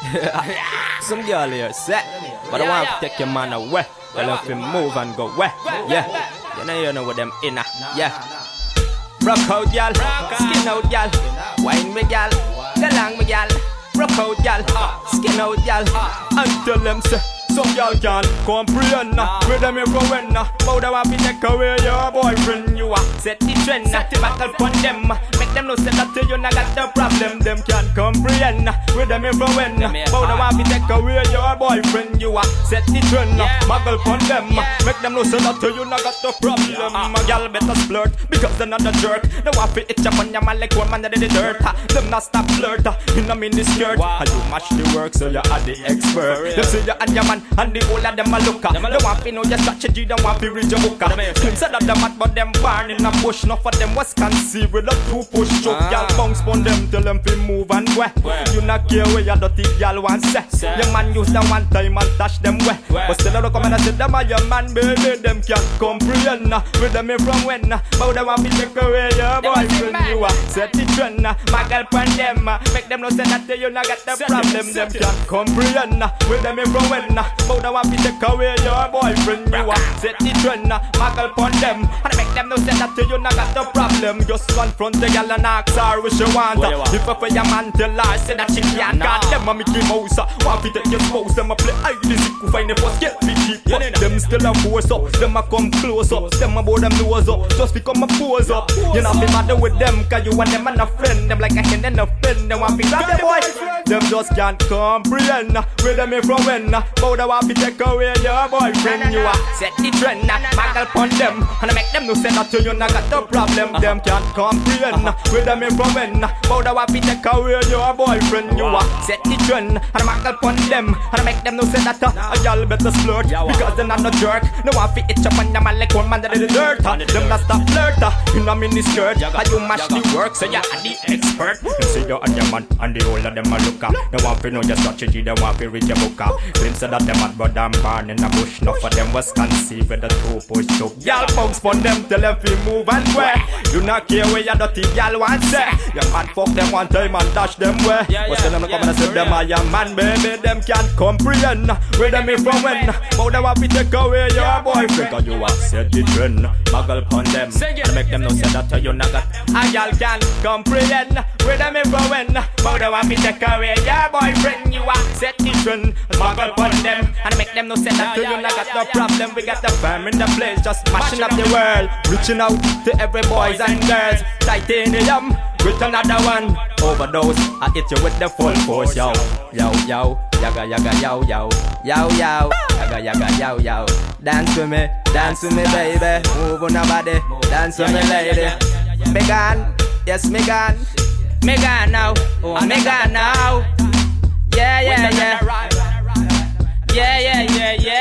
Some girl here set, but I want to take your man away. Tell them to move and go away. Yeah, you know you know what them inner. Yeah. Rock out, y'all. Skin out, y'all. Wine me, y'all. Go long me, y'all. Rock out, y'all. Skin out, y'all. And tell them say. Some y'all can comprehend uh, Where them you going uh, How they want to take away your boyfriend You are set the trend uh, Battle for them uh, Make them know say that you not got the problem. Them can't comprehend Where them you going uh, How they want to take away your boyfriend. You are set the trend. Uh, Muggle for them. Uh, Make them know say that you not got the problem. Uh, Y'all better flirt Because they're not a jerk. They want to itch up on your man like one man that the dirt. Them not stop flirt. Uh, In a mini skirt wow. You match the work so you are the expert. Them say you and your man and the whole of them a looker. They want to know your strategy, they want to read your hooker. Them said that them mad, but them born in a bush. Enough for them was conceived with a two push choke. Y'all bounce pon them, tell them to move and way. You not care where your dirty y'all want say. Your man use them one time and dash them way. But still I don't come and I say them are your man, baby. Them can't comprehend where them me from when. But they want to take away your boyfriend. You set the trend. Uh, my girl pon them, uh, make them know say that you not got the problem. Them can't comprehend uh, where them from when. I want to take away your boyfriend You set the trend, muggle pon them. And make them know say that you not got the problem. Just confront the gal and ask her what she want If I pay your man tell her say that she can't God them a Mickey Mouse Want to take your spouse? Them a play hide the sick who find the first get me cheap Them still a force up Them a come close up Them a bow them nose up Just become a pose up You not be mad with them Cause you and them and a friend Them like a hen and a friend Them want to grab the boy Them just can't comprehend uh, Where them in from when uh. Bow the want to take away your boyfriend. You are set the trend, uh. muggle pon them, and I make them know say that you not got the problem. Uh-huh. Them can't comprehend where them in from when. Bow the want to take away your boyfriend. You are set the trend, and I muggle pon them, and I make them know say that a y'all better flirt because they're not no jerk. No one fit itch up on them like one man that is the dirt. Them not stop flirt a mini skirt. How you mash the work, so you're the expert. You see you and your man, and the whole of them a look up. They want to know your strategy, they want to read your book up. Claim say that them mad, but them born in a bush. Enough of them was conceived with a two push up. Y'all bounce pon them, tell them fi move and way. You not care where your dirty y'all want say. You man fuck them one time and dash them way. But still them come and say them are your man, baby. Them can't comprehend where them in from when. But they want to take away your boyfriend. Cause you have set the trend. Muggle pon them and make them know say that you not got. And y'all can't comprehend where them in from when. But they want to take away your boyfriend. You have set the trend. Muggle pon them and make them know say that you not got no problem. We got the firm in the place, just smashing up the world. Reaching out to every boys and girls. Titanium with another one. Overdose, I hit you with the full force, yo, yo, yo, yaga yaga yo yo, yo yo, yaga yaga yo yo. Dance with me, dance with me, baby. Move on your body, dance with me, lady. Megan, yes, Megan, Megan now, oh Megan now. Yeah, yeah, yeah. Yeah, yeah, yeah, yeah.